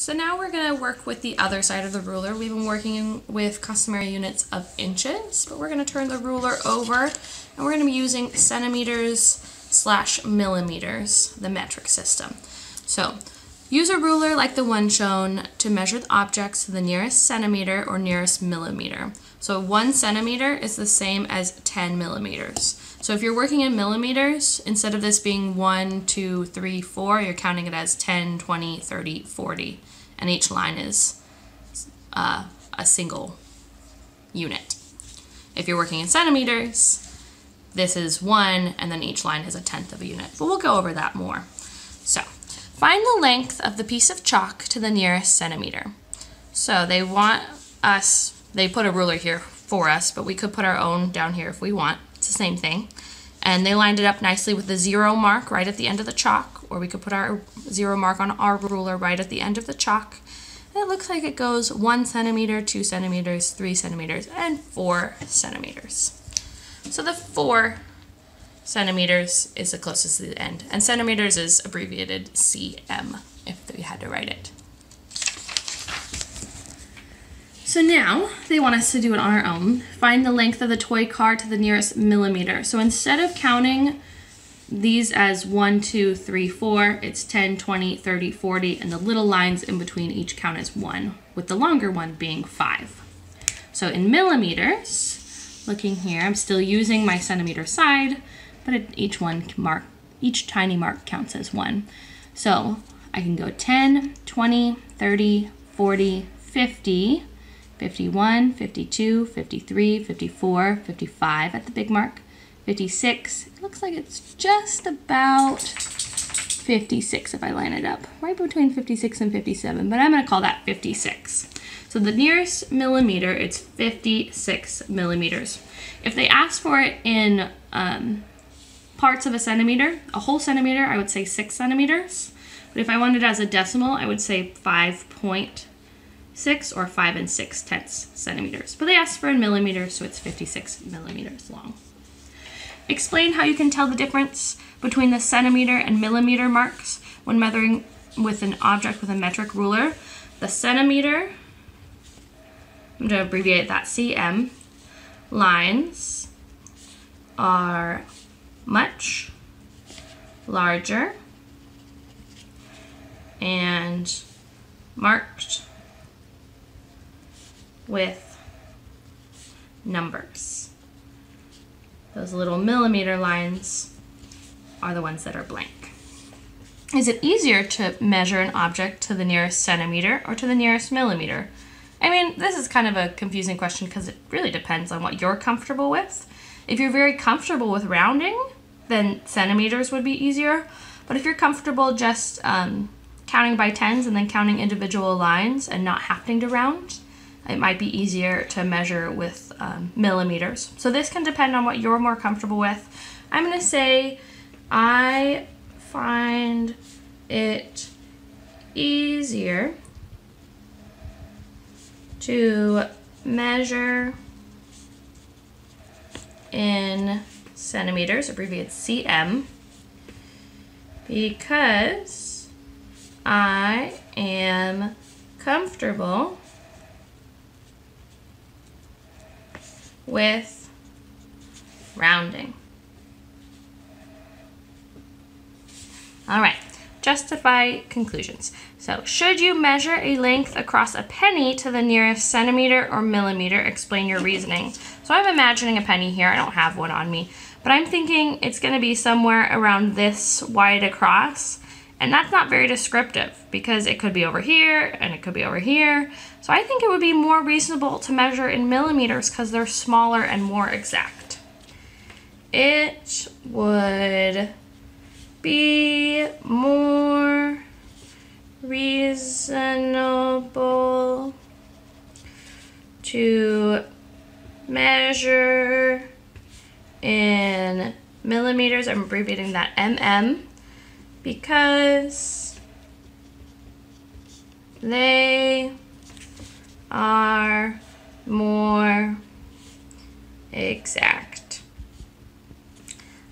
So now we're going to work with the other side of the ruler. We've been working with customary units of inches, but we're going to turn the ruler over and we're going to be using centimeters slash millimeters, the metric system. So use a ruler like the one shown to measure the objects to the nearest centimeter or nearest millimeter. So one centimeter is the same as 10 millimeters. So if you're working in millimeters, instead of this being 1, 2, 3, 4, you're counting it as 10, 20, 30, 40. And each line is uh, a single unit. If you're working in centimeters, this is 1, and then each line is a tenth of a unit. But we'll go over that more. So find the length of the piece of chalk to the nearest centimeter. So they want us, they put a ruler here for us, but we could put our own down here if we want. It's the same thing. And they lined it up nicely with the zero mark right at the end of the chalk, or we could put our zero mark on our ruler right at the end of the chalk. And it looks like it goes one centimeter, two centimeters, three centimeters, and four centimeters. So the four centimeters is the closest to the end, and centimeters is abbreviated cm if we had to write it. So now they want us to do it on our own. Find the length of the toy car to the nearest millimeter. So instead of counting these as 1, 2, 3, 4, it's 10, 20, 30, 40, and the little lines in between each count as 1, with the longer one being 5. So in millimeters, looking here, I'm still using my centimeter side, but each one mark, each tiny mark counts as 1. So I can go 10, 20, 30, 40, 50, 51, 52, 53, 54, 55 at the big mark, 56. It looks like it's just about 56 if I line it up, right between 56 and 57, but I'm going to call that 56. So the nearest millimeter, it's 56 millimeters. If they ask for it in um, parts of a centimeter, a whole centimeter, I would say 6 centimeters. But if I wanted it as a decimal, I would say 5.6 or 5 and 6 tenths centimeters. But they asked for in millimeters, so it's 56 millimeters long. Explain how you can tell the difference between the centimeter and millimeter marks when measuring with an object with a metric ruler. The centimeter, I'm going to abbreviate that cm, lines are much larger and marked with numbers. Those little millimeter lines are the ones that are blank. Is it easier to measure an object to the nearest centimeter or to the nearest millimeter? I mean, this is kind of a confusing question because it really depends on what you're comfortable with. If you're very comfortable with rounding, then centimeters would be easier. But if you're comfortable just um, counting by tens and then counting individual lines and not having to round, it might be easier to measure with um, millimeters. So this can depend on what you're more comfortable with. I'm going to say I find it easier to measure in centimeters, abbreviated cm, because I am comfortable with rounding. All right, justify conclusions. So, should you measure a length across a penny to the nearest centimeter or millimeter? Explain your reasoning. So, I'm imagining a penny here. I don't have one on me, but I'm thinking it's going to be somewhere around this wide across. And that's not very descriptive because it could be over here and it could be over here. So I think it would be more reasonable to measure in millimeters because they're smaller and more exact. It would be more reasonable to measure in millimeters. I'm abbreviating that mm because they are more exact.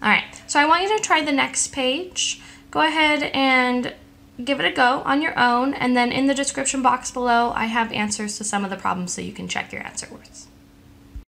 All right, so I want you to try the next page. Go ahead and give it a go on your own, and then in the description box below, I have answers to some of the problems so you can check your answer words.